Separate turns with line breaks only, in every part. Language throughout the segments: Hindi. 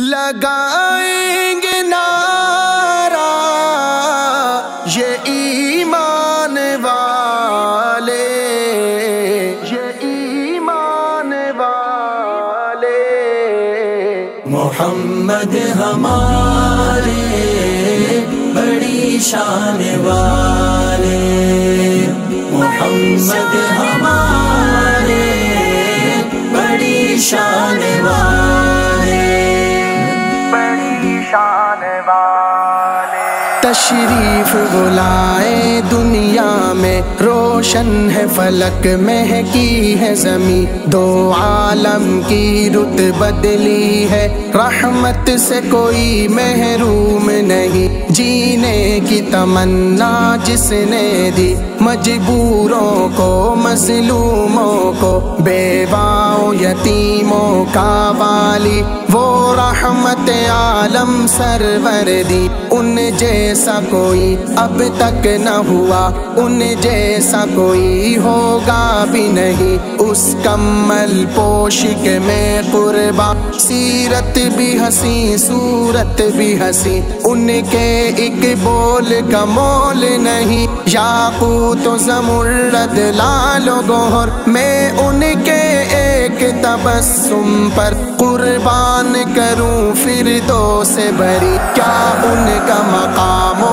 लगाएँगे नारा ये ईमान वाले ये ईमान वाले।
मोहम्मद हमारे बड़ी शान वाले। मोहम्मद
तशरीफ़ बुलाए दुनिया में। रोशन है फलक महकी है जमी दो आलम की रुत बदली है। रहमत से कोई महरूम नहीं। जीने की तमन्ना जिसने दी। मजबूरों को, मजलूमों को बेवाओं यतीमों का वाली। वो रहमत आलम सरवर दी। उन जैसा कोई अब तक न हुआ। उन जैसा कोई होगा भी नहीं। उस कम्मल पोशिक में कुर्बा सीरत भी हँसी, सूरत भी हँसी। उनके एक बोल का मोल नहीं। याकू तो जमुर्रद लालो गोहर। मैं उनके एक तबस्सुम पर कुर्बान करूँ फिर दो से भरी क्या उनका मकामो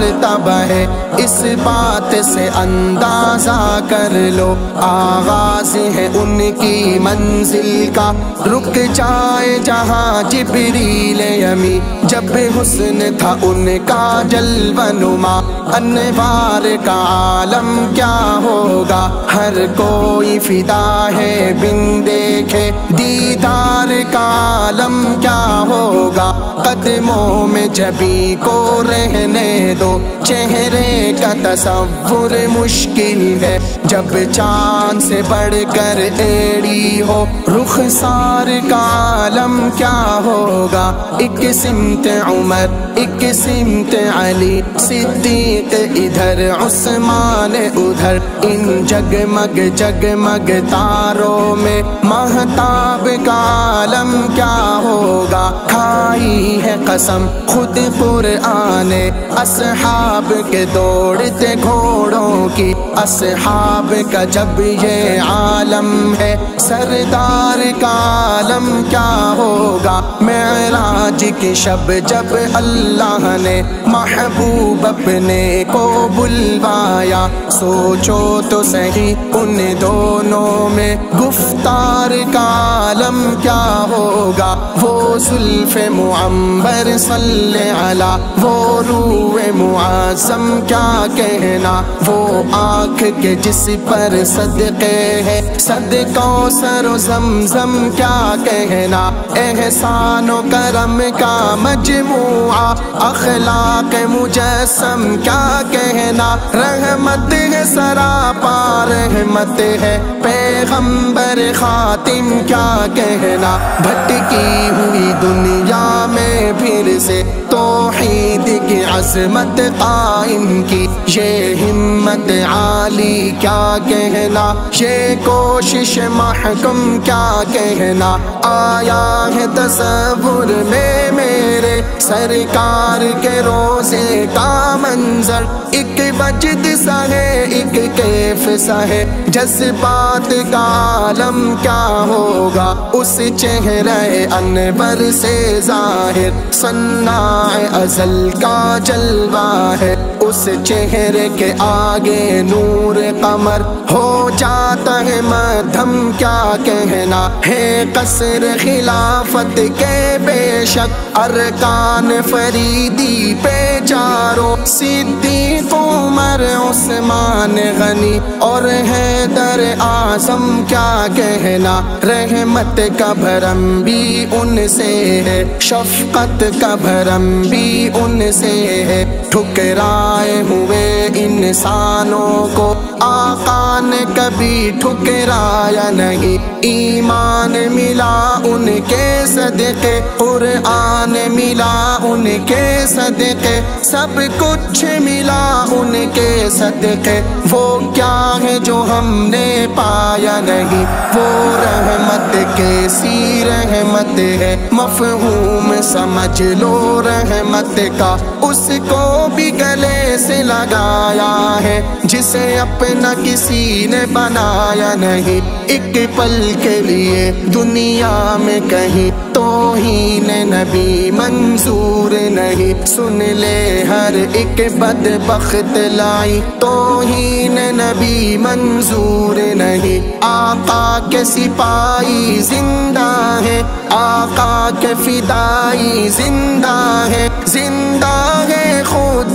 मरतबा है इस बात से अंदाज़ा कर लो। आगाज़ है उनकी मंजिल का। रुक जाए जहाँ जिबरील यमी। जब हुस्न था उनका जलवनुमा। अनवार का आलम क्या होगा? हर कोई फिदा है, बिन देखे। दीदार का आलम क्या होगा? कदमों में जबी को रहने दो। चेहरे का तस्वुर मुश्किल है। जब चाँद से बढ़कर एड़ी हो रुख सार का आलम क्या होगा? एक सिमत उमर, एक सिमत अली। सिद्दीक इधर, उस्मान उधर। इन जगमग जगमग तारों में महताब का आलम क्या होगा? खाई है कसम खुद पुराने असहाब के दौड़ते घोड़ों की। असहाब का जब ये आलम है, सरदार का आलम क्या होगा? मेराज की शब जब अल्लाह ने महबूब अपने को बुलवाया। सोचो तो सही उन दोनों में गुफ्तार का आलम क्या होगा। वो जुल्फ मुअम्बर सल्ले अला वो रूए मुआजम क्या कहना? वो आँख के जिस पर सदके है। सदकों सरो जमजम क्या कहना? एहसानो करम का मजमुआ। अखलाक मुजस्सम क्या कहना? रहमत है सरापा, रहमत है पैगंबर खातिम क्या कहना? भटकी हुई दुनिया की अजमत कायम की। ये हिम्मत आली क्या कहना? ये कोशिश महकम क्या कहना? आया है तस्वुर में मेरे सरकार के रोज़े का मंजर। एक वजद सा है, एक कैफ सा है। जज्बात का आलम क्या होगा? उस चेहरे अनवर से ज़ाहिर। सन्ना अजल का जलवा है। उस चेहरे के आगे नूर कमर हो जाता है मध्यम, क्या कहना है? कसर खिलाफत के बेशक अरकान फरीदी पे चारों सिद्दीक उमर, उस्मान गनी और हैदर आज़म, क्या कहना? रहमत का भरम भी उनसे है, शफकत का भरम भी उनसे है ठुकराए हुए इंसानों को, आका ने कभी ठुकराया नहीं। ईमान मिला उनके सदके, कुरआन मिला उनके सदके, सब कुछ मिला उनके सदके। वो क्या है जो हमने पाया नहीं? वो रहमत के सी रहमत है? मफहूम समझ लो रहमत का। उसको भी गले लगाया है, जिसे अपना किसी ने बनाया नहीं। एक पल के लिए दुनिया में कहीं तो ही ने नबी मंजूर नहीं। सुन ले, हर एक बद बख्त लाई तो ही ने नबी मंजूर नहीं। आका के सिपाही ज़िंदा है, आका के फिदाई ज़िंदा है, ज़िंदा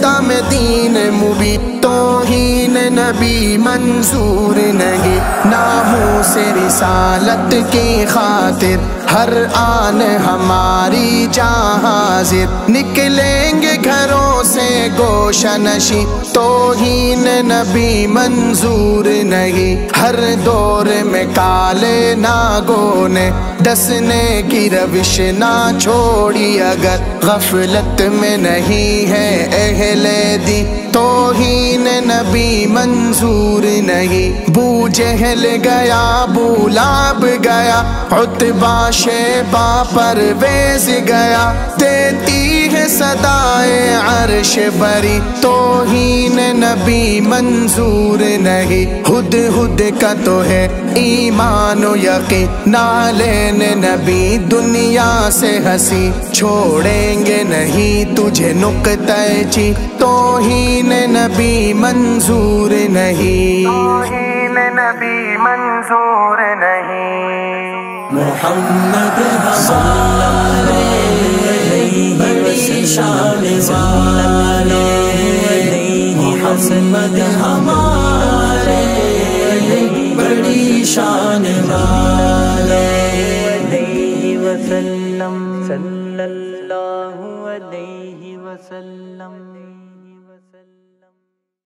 है में दीन मुबी तो ही नबी मंजूर नहीं नामों से रिसालत की खातिर। हर आन हमारी जहाजिर निकलेंगे घरों से गोशनशी तो ही नबी मंजूर नहीं। हर दौर में काले नागों ने, डसने की रविश ना छोड़ी। अगर गफलत में नहीं है अहले दी तो ही नबी मंजूर नहीं। बूझल गया बूलाब गया। उतबा शेबा परवेज गया। देती है सदाए अर्श बरी। तो ही नबी मंजूर नहीं। हुद हुद का तो है ईमान यकी ना लेने नबी दुनिया से हँसी। छोड़ेंगे नहीं तुझे नुकता जी तो ही नबी मंजूर नहीं।
नबी मंजूर नहीं। मोहम्मद हमारे बड़ी शान वाले। मोहम्मद हमारे बड़ी शान वाले।
वसल्लम सल्लल्लाहु अलैहि वसल्लम।